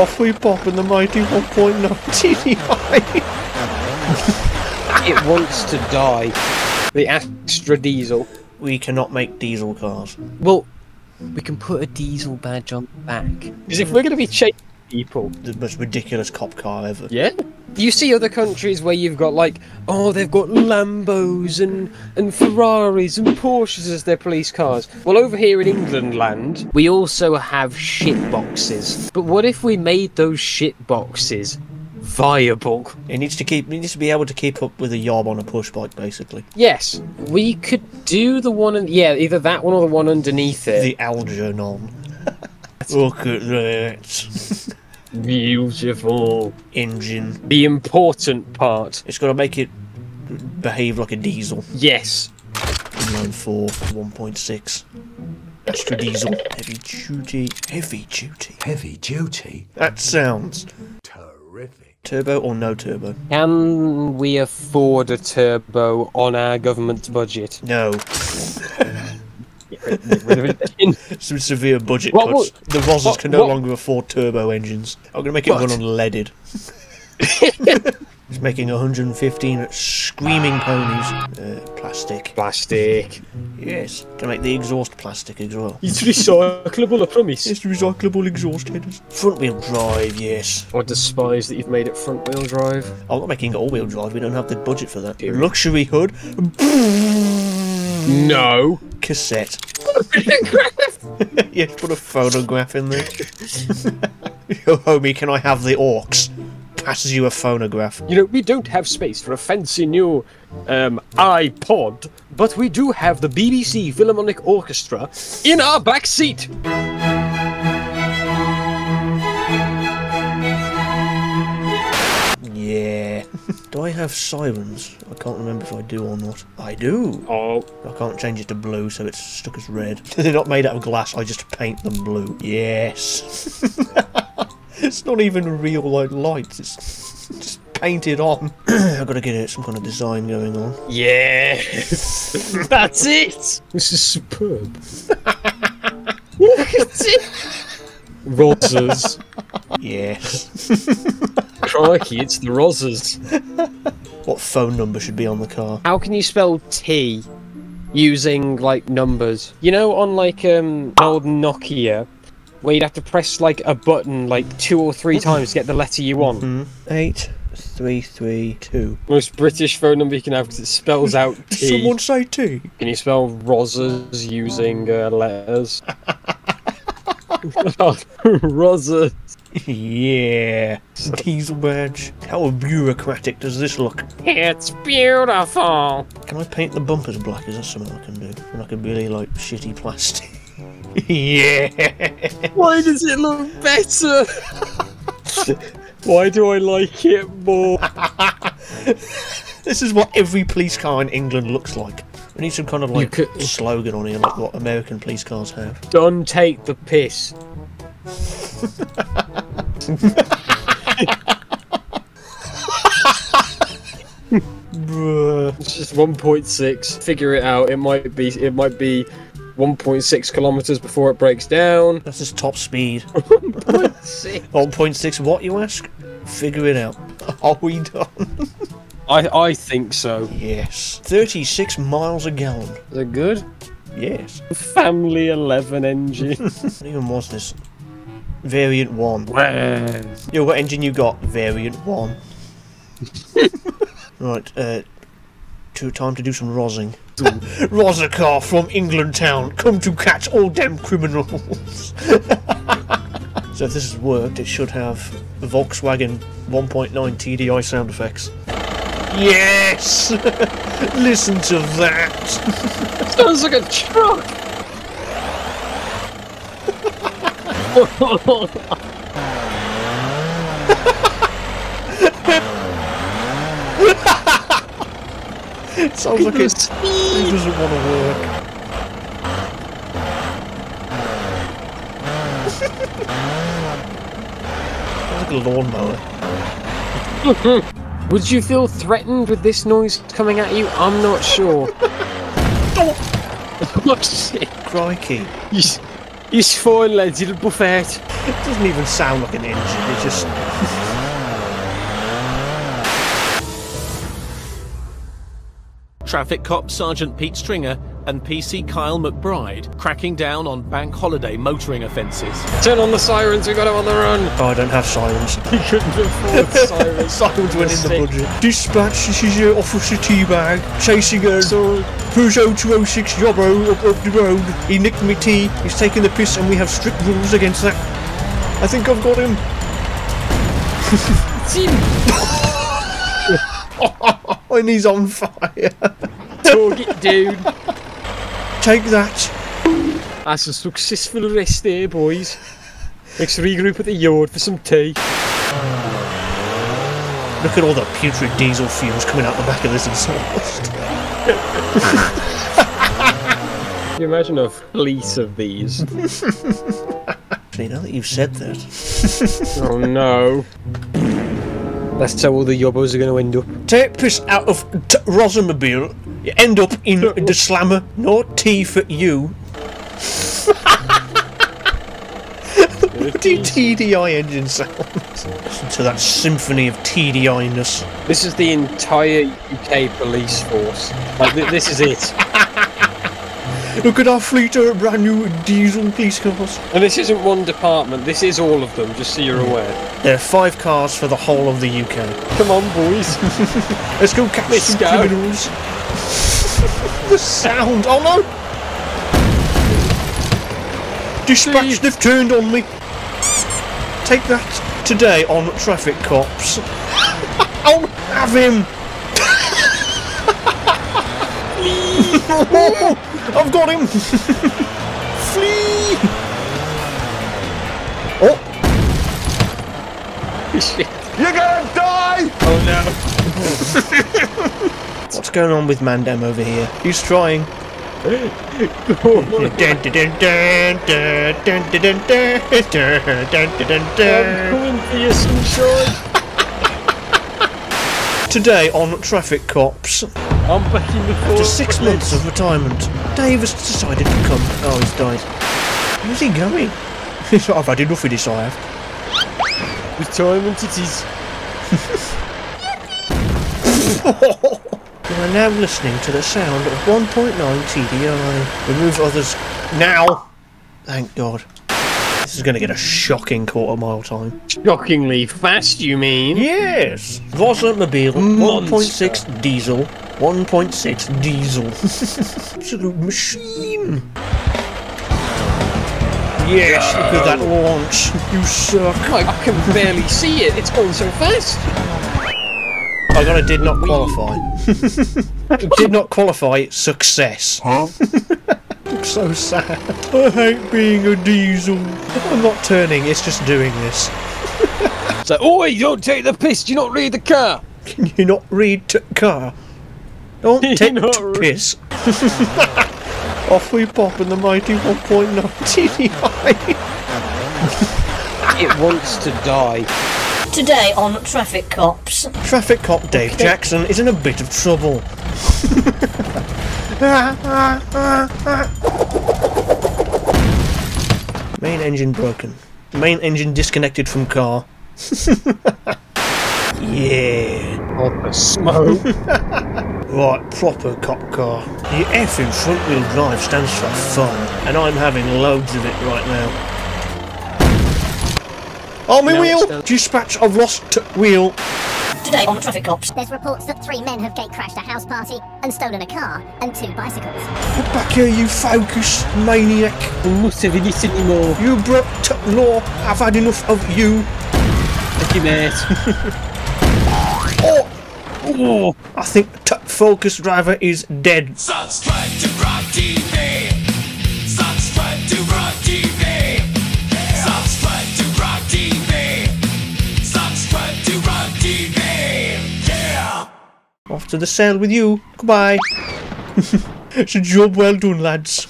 Off we pop in the mighty 1.9 TDI. It wants to die. The Astra Diesel. We cannot make diesel cars. Well, we can put a diesel badge on the back. Because if we're going to be chasing people, The most ridiculous cop car ever. yeah. You see other countries where you've got like, oh, they've got Lambos and and Ferraris and Porsches as their police cars. Well, over here in England land, we also have shit boxes. But what if we made those shit boxes viable? It needs to keep. It needs to be able to keep up with a yob on a push bike, basically. Yes, we could do the one, and yeah, either that one or the one underneath it. The Algernon. Look at that Beautiful. engine. The important part. It's got to make it behave like a diesel. Yes. Inline four, 1.6. Extra diesel. Heavy duty. Heavy duty. Heavy duty. That sounds Terrific. turbo or no turbo. Can we afford a turbo on our government budget? No. Some severe budget What cuts. would- the Rozzers can no what- longer afford turbo engines. I'm going to make it What? run on leaded. it's making 115 screaming ponies. Uh, plastic. Plastic. Yes. To make the exhaust plastic as well. It's recyclable, I promise. It's recyclable exhaust headers. Front wheel drive, yes. I despise that you've made it front wheel drive. I'm not making all wheel drive, we don't have the budget for that. Luxury hood. No. Cassette. yes, put a phonograph in there. Yo, homie, can I have the orcs? Passes you a phonograph. You know, we don't have space for a fancy new um, iPod, but we do have the BBC Philharmonic Orchestra in our back seat. Do I have sirens? I can't remember if I do or not. I do. Oh, I can't change it to blue, so it's stuck as red. They're not made out of glass, I just paint them blue. Yes. it's not even real like lights, it's just painted on. I've got to get it some kind of design going on. yes. That's it. This is superb. Look at it. Rozzers. Yes. Crikey, it's the Rozzers. what phone number should be on the car? How can you spell T using like numbers? You know, on like um, an old Nokia, where you'd have to press like a button like two or three times to get the letter you want. Hmm. Eight, three, three, two. Most British phone number you can have because it spells out T. Someone say T. Can you spell Rozzers using uh, letters? Rozzers. Yeah. Diesel badge. How bureaucratic does this look? It's beautiful. Can I paint the bumpers black? Is that something I can do? And I can really like shitty plastic. yeah. Why does it look better? Why do I like it more? This is what every police car in England looks like. We need some kind of like could- slogan on here, like what American police cars have. Don't take the piss. Bruh. It's just 1.6. Figure it out. It might be. It might be 1.6 kilometers before it breaks down. That's his top speed. 1.6. 1.6 what, you ask? Figure it out. Are we done? I I think so. yes. 36 miles a gallon. Is that good? Yes. Family 11 engine. What even was this? Variant 1. Wow. Yo, what engine you got? Variant 1. right, uh... To, time to do some rozzing. Rozzer car from England town, come to catch all them criminals. so if this has worked, it should have Volkswagen 1.9 TDI sound effects. Yes! Listen to that! Sounds like a truck. It sounds like it, it doesn't want to work. Sounds like a lawnmower. Would you feel threatened with this noise coming at you? I'm not sure. oh shit. Crikey. He's, he's fine, lads. It'll buff. It doesn't even sound like an engine. It just Traffic cop Sergeant Pete Stringer and PC Kyle McBride cracking down on bank holiday motoring offences. Turn on the sirens, we got him on the run. Oh, I don't have sirens. He couldn't afford sirens. Sirens went in the budget. Dispatch, this is your Officer Teabag chasing a Peugeot 206 Jobbo up, up the road. He nicked me tea. He's taking the piss, and we have strict rules against that. I think I've got him. It's him. And he's on fire. Target dude. Take that. That's a successful arrest there, boys. Let's regroup at the yard for some tea. Look at all the putrid diesel fumes coming out the back of this exhaust. Can you imagine a fleece of these? Now that you've said that, oh no. That's how all the yobbos are going to end up. take piss out of t- Rozzermobile. You end up in the slammer. No tea for you. T- TDI engine sounds. Listen to that symphony of TDI-ness. This is the entire UK police force. Like, th- this is it. Look at our fleet of brand new diesel police cars. And this isn't one department, this is all of them, just so you're aware. There are five cars for the whole of the UK. Come on, boys. Let's go catch Let's some go. criminals. The sound. Oh no! Dispatch, they've turned on me. Take that today on traffic cops. I'll have him. I've got him. Flee. Oh, Shit. You're gonna die! Oh What's going on with Mandem over here? He's trying. Today on Traffic Cops. I'm back in the After six months of retirement, Dave has decided to come. Oh, he's died. Where's he going? I've had enough of this, I have. Retirement it is. Are now listening to the sound of 1.9 TDI. Remove others now. Thank God. This is going to get a shocking quarter mile time. Shockingly fast, you mean? Yes! Rozzermobile Monster. 1.6 diesel. 1.6 diesel. Absolute machine. Yes, look at that launch. You suck. I can barely see it, it's going so fast. I got a did not qualify. did not qualify success. Huh? So sad. I hate being a diesel. I'm not turning, it's just doing this. So, you don't take the piss, do you not read the car? Can you not read t- car? Don't You take not t- piss. Off we pop in the mighty 1.9 TDI. It wants to die. Today on Traffic Cops. Traffic cop Dave Jackson is in a bit of trouble. Main engine broken. Main engine disconnected from car. yeah. What the smoke? Right, proper cop car. The F in front wheel drive stands for fun, and I'm having loads of it right now. Oh, my No, wheel! Dispatch, I've lost t- wheel. Today on Traffic Cops. There's reports that three men have gate crashed a house party and stolen a car and two bicycles. Get back here, you focus maniac. I'm not having this anymore. You broke t- law. I've had enough of you. Thank you, mate. Oh, oh, I think t- focus driver is dead. Subscribe to Grog Off to the cell with you. Goodbye. it's a job well done, lads.